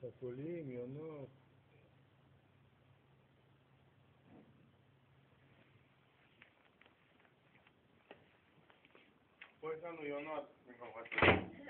חתולים, יונות. פה יש לנו יונות, אני כבר רציתי.